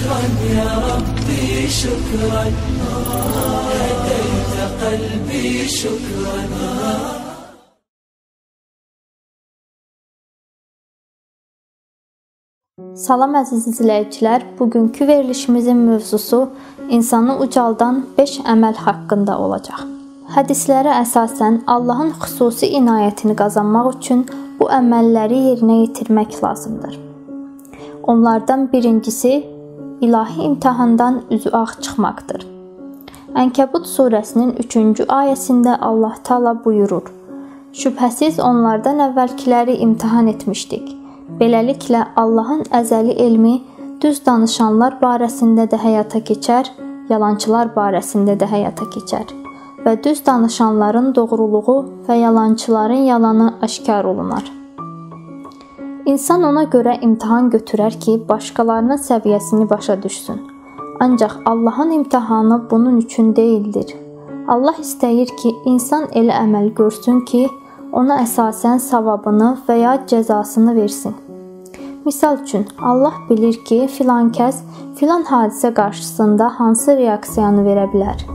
شكرا يا ربي شكرا هديت قلبي شكرا Salam əziz izləyicilər. Bugünkü verilişimizin mövzusu insanı ucaldan 5 əməl haqqında olacaq. Hədislərə əsasən Allahın xüsusi inayətini qazanmaq üçün bu əməlləri yerinə yetirmək lazımdır. Onlardan birincisi ilahi imtahandan üzü ağ çıxmaqdır. Ənkəbut surəsinin 3-cü ayəsində Allah Taala buyurur: Şübhəsiz onlardan əvvəlkiləri imtahan etmişdik Beləliklə Allahın əzəli elmi düz danışanlar barəsində də həyata keçər, yalançılar barəsində də həyata keçər və düz danışanların doğruluğu və yalançıların yalanı aşkar olunar. İnsan ona görə imtahan götürər ki, başqalarının səviyyəsini başa düşsün. Ancaq Allahın imtahanı bunun üçün deyildir. Allah istəyir ki, insan elə əməl görsün ki, ona əsasən savabını və ya cəzasını versin. Misal üçün, Allah bilir ki, filan kəs filan hadisə qarşısında hansı reaksiyanı verə bilər.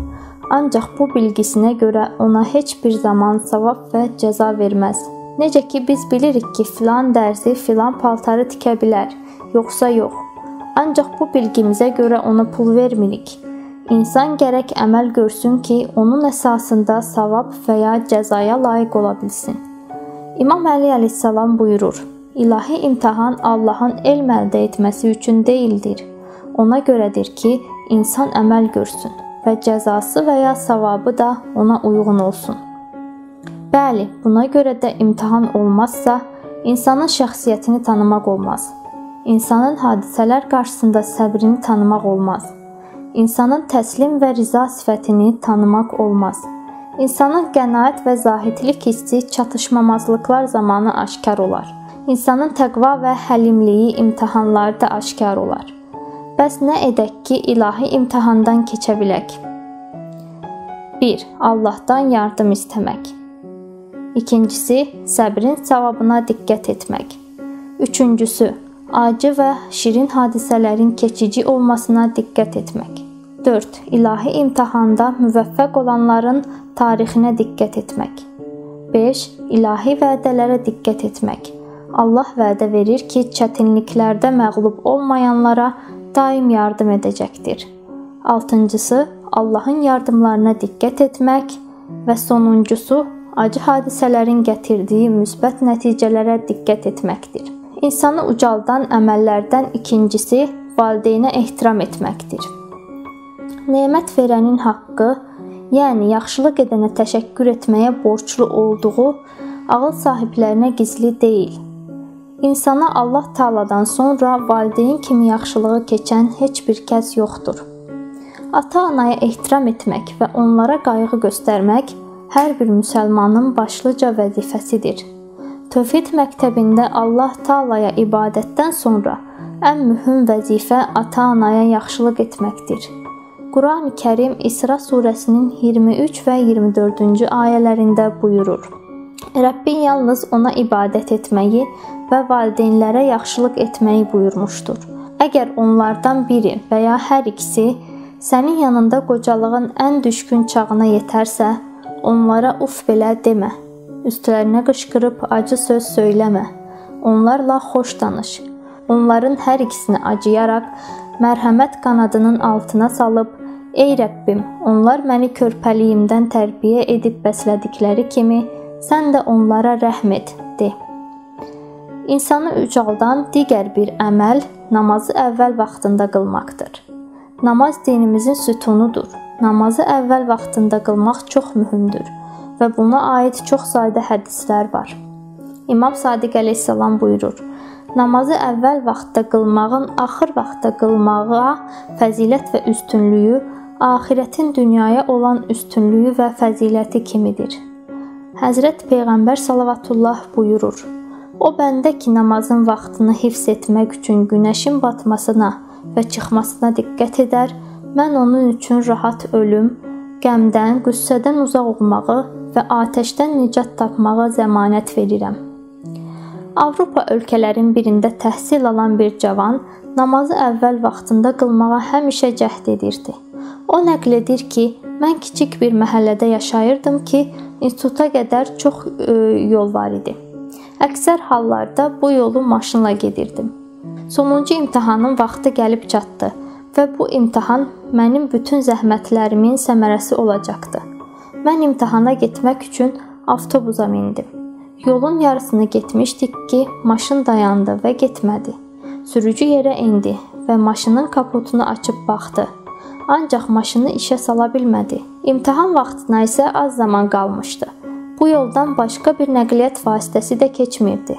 Ancaq bu bilgisinə görə ona heç bir zaman savab və cəza verməz. Necə ki biz bilirik ki, filan dərzi filan paltarı tikə bilər, yoxsa yox. Ancaq bu bilgimizə görə ona pul vermirik. İnsan gərək əməl görsün ki, onun əsasında savab və ya cəzaya layiq ola bilsin. İmam Əli əleyhissalam buyurur: İlahi imtahan Allahın elm əldə etməsi üçün deyildir. Ona görədir ki, insan əməl görsün və cəzası və ya savabı da ona uyğun olsun. Bəli, buna görə də imtahan olmazsa, insanın şəxsiyyətini tanımaq olmaz. İnsanın hadisələr qarşısında səbrini tanımaq olmaz. İnsanın təslim və riza sifətini tanımaq olmaz. İnsanın qənaət və zahidlik hissi çatışmamazlıqlar zamanı aşkar olar. İnsanın təqva və həlimliyi imtahanlarda aşkar olar. Bəs nə edək ki, ilahi imtahandan keçə bilək? 1. Allahdan yardım istəmək. İkincisi, səbrin savabına diqqət etmək. Üçüncüsü, acı və şirin hadisələrin keçici olmasına diqqət etmək. 4. İlahi imtahanda müvəffəq olanların tarixinə diqqət etmək. 5. İlahi vədələrə diqqət etmək. Allah vədə verir ki, çətinliklərdə məğlub olmayanlara daim yardım edəcəkdir. 6-cısı Allahın yardımlarına diqqət etmək və sonuncusu acı hadisələrin gətirdiyi müsbət nəticələrə diqqət etməkdir. İnsanı ucaldan əməllərdən ikincisi valideynə ehtiram etməkdir. Nemət verənin haqqı, yəni yaxşılıq edənə təşəkkür etməyə borclu olduğu ağıl sahiblərinə gizli deyil. İnsana Allah Taala'dan sonra valideyn kimi yaxşılığı keçən heç bir kəs yoxdur. Ata-anaya ehtiram etmək və onlara qayğı göstərmək hər bir müsəlmanın başlıca vəzifəsidir. Tövhid məktəbində Allah Taala'ya ibadətdən sonra ən mühüm vəzifə ata-anaya yaxşılıq etməkdir. Qurani Kərim İsra surəsinin 23 və 24-cü ayələrində buyurur: Rəbbin yalnız ona ibadət etməyi və valideynlərə yaxşılıq etməyi buyurmuşdur. Əgər onlardan biri və ya hər ikisi sənin yanında qocalığın ən düşkün çağına yetərsə, onlara uf belə demə. Üstlərinə qışqırıb acı söz söyləmə. Onlarla xoş danış. Onların hər ikisini acıyaraq mərhəmət qanadının altına salıb Ey Rəbbim, onlar məni körpəliyimdən tərbiyə edib bəslədikləri kimi, sən də onlara rəhm et, de. İnsanı ucaldan digər bir əməl namazı əvvəl vaxtında qılmaqdır. Namaz dinimizin sütunudur. Namazı əvvəl vaxtında qılmaq çox mühümdür və buna aid çox sayda hədislər var. İmam Sadiq əleyhissalam buyurur: Namazı əvvəl vaxtda qılmağın axır vaxtda qılmağa fəzilət və üstünlüyü axiretin dünyaya olan üstünlüyü və fəziləti kimidir. Həzrət Peyğəmbər sallallahu buyurur: O bəndə ki, namazın vaxtını hifz etmək üçün günəşin batmasına və çıxmasına diqqət edər, mən onun üçün rahat ölüm, qəmdən, qüssədən uzaq olmağı və atəşdən nicat tapmağa zəmanət verirəm. Avropa ölkələrin birində təhsil alan bir cavan namazı əvvəl vaxtında qılmağa həmişə cəhd edirdi. O nəql edir ki, mən kiçik bir məhəllədə yaşayırdım ki, instituta qədər çox ə, yol var idi. Əksər hallarda bu yolu maşınla gedirdim. Sonuncu imtahanın vaxtı gəlib çatdı və bu imtahan mənim bütün zəhmətlərimin səmərəsi olacaqdı. Mən imtahana getmək üçün avtobusa mindim. Yolun yarısını getmişdik ki, maşın dayandı və getmədi. Sürücü yerə endi və maşının kapotunu açıb baxdı. Ancaq maşını işə sala bilmədi. İmtahan vaxtına isə az zaman qalmışdı. Bu yoldan başqa bir nəqliyyat vasitəsi də keçmirdi.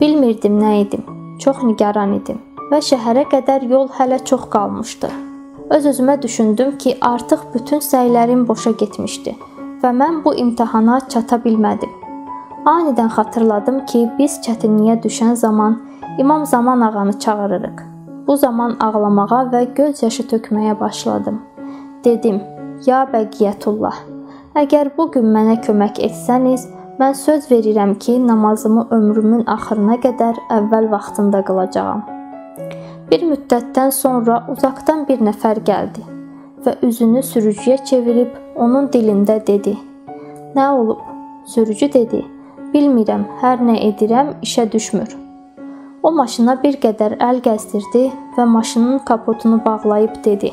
Bilmirdim nə idim. Çox nigaran idim və şəhərə qədər yol hələ çox qalmışdı. Öz-özümə düşündüm ki, artıq bütün səylərim boşa getmişdi və mən bu imtahana çata bilmədim. Anidən xatırladım ki, biz çətinliyə düşən zaman İmam Zaman ağanı çağırırıq. Bu zaman ağlamağa və göz yaşı tökməyə başladım. Dedim: "Ya Bəqiyyətullah, əgər bu gün mənə kömək etsəniz, mən söz verirəm ki, namazımı ömrümün axırına qədər əvvəl vaxtında qılacağam." Bir müddətdən sonra uzaqdan bir nəfər gəldi və üzünü sürücüyə çevirib onun dilində dedi: "Nə olub?" Sürücü dedi: Bilmirəm, hər nə edirəm, işə düşmür. O maşına bir qədər əl gəzdirdi və maşının kapotunu bağlayıb dedi: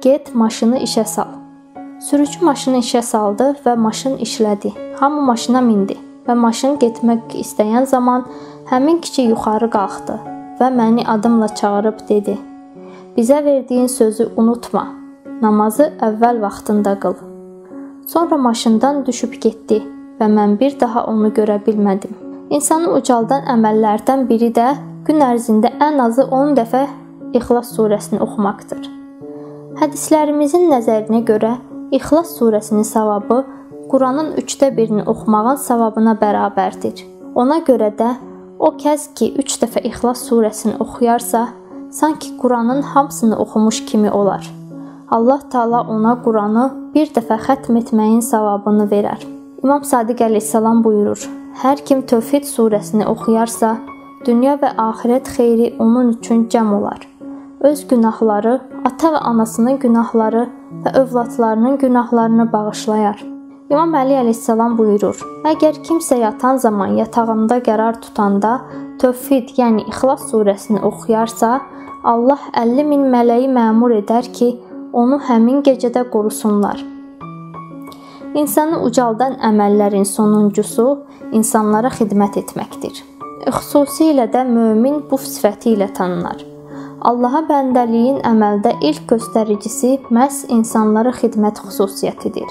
"Get, maşını işə sal." Sürücü maşını işə saldı və maşın işlədi. Hamı maşına mindi və maşın getmək istəyən zaman həmin kişi yuxarı qalxdı və məni adımla çağırıb dedi: "Bizə verdiyin sözü unutma. Namazı əvvəl vaxtında qıl." Sonra maşından düşüb getdi və mən bir daha onu görə bilmədim. İnsanı ucaldan əməllərdən biri də gün ərzində ən azı 10 dəfə İxlas surəsini oxumaqdır. Hədislərimizin nəzərinə görə İxlas surəsinin savabı Quranın 3də 1-ni oxumağın savabına bərabərdir. Ona görə də o kəs ki 3 dəfə İxlas surəsini oxuyarsa, sanki Quranın hamısını oxumuş kimi olar. Allah Taala ona Quranı bir dəfə xətm etməyin savabını verər. İmam Sadiq əleyhissalam buyurur: Hər kim Tövhid surəsini oxuyarsa, dünya və axirət xeyri onun üçün cəm olar. Öz günahları, ata və anasının günahları və övladlarının günahlarını bağışlayar. İmam Əli əleyhissalam buyurur: Əgər kimsə yatan zaman yatağında qərar tutanda Tövhid, yəni İxlas surəsini oxuyarsa, Allah 50 min mələyi məmur edər ki, onu həmin gecədə qorusunlar. İnsanı ucaldan əməllərin sonuncusu insanlara xidmət etməkdir. Xüsusilə də mömin bu sifəti ilə tanınar. Allaha bəndəliyin əməldə ilk göstəricisi məhz insanlara xidmət xüsusiyyətidir.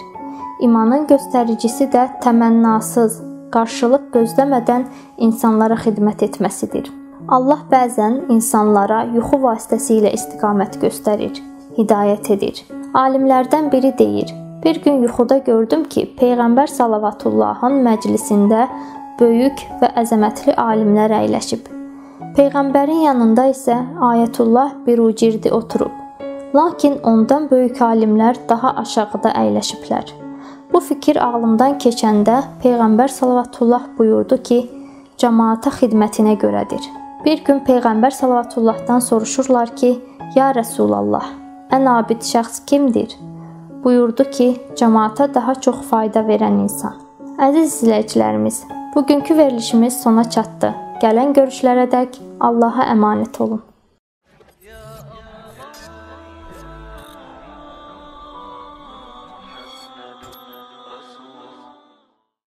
İmanın göstəricisi də təmənnasız, qarşılıq gözləmədən insanlara xidmət etməsidir. Allah bəzən insanlara yuxu vasitəsilə istiqamət göstərir, hidayət edir. Alimlərdən biri deyir: Bir gün yuxuda gördüm ki, Peyğəmbər sallavatullahın məclisində böyük və əzəmətli alimlər əyləşib. Peyğəmbərin yanında isə Ayətullah Birucirdi oturub. Lakin ondan böyük alimlər daha aşağıda əyləşiblər. Bu fikir ağlımdan keçəndə Peyğəmbər sallallahu buyurdu ki, cəmaata xidmətinə görədir. Bir gün Peyğəmbər sallallahu soruşurlar ki, ya Rəsulallah, ən abid şəxs kimdir? buyurdu ki, cəmaata daha çox fayda verən insan. Əziz izləyicilərimiz, bugünkü verilişimiz sona çatdı. Gələn görüşlərədək Allaha əmanət olun.